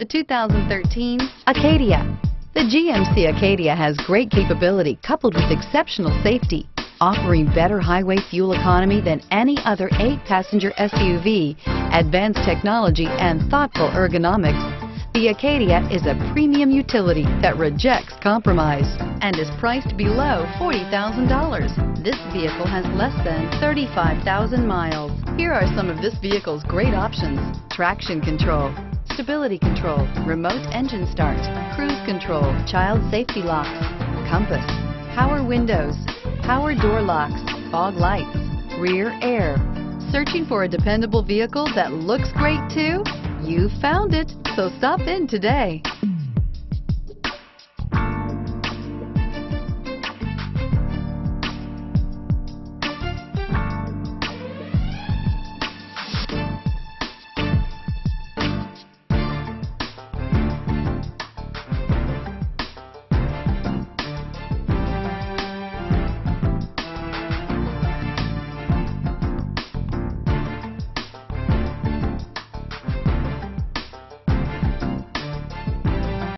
The 2013 Acadia. The GMC Acadia has great capability coupled with exceptional safety, offering better highway fuel economy than any other eight-passenger SUV, advanced technology, and thoughtful ergonomics. The Acadia is a premium utility that rejects compromise and is priced below $40,000. This vehicle has less than 35,000 miles. Here are some of this vehicle's great options. Traction control, stability control, remote engine start, cruise control, child safety locks, compass, power windows, power door locks, fog lights, rear air. Searching for a dependable vehicle that looks great too? You found it, so stop in today.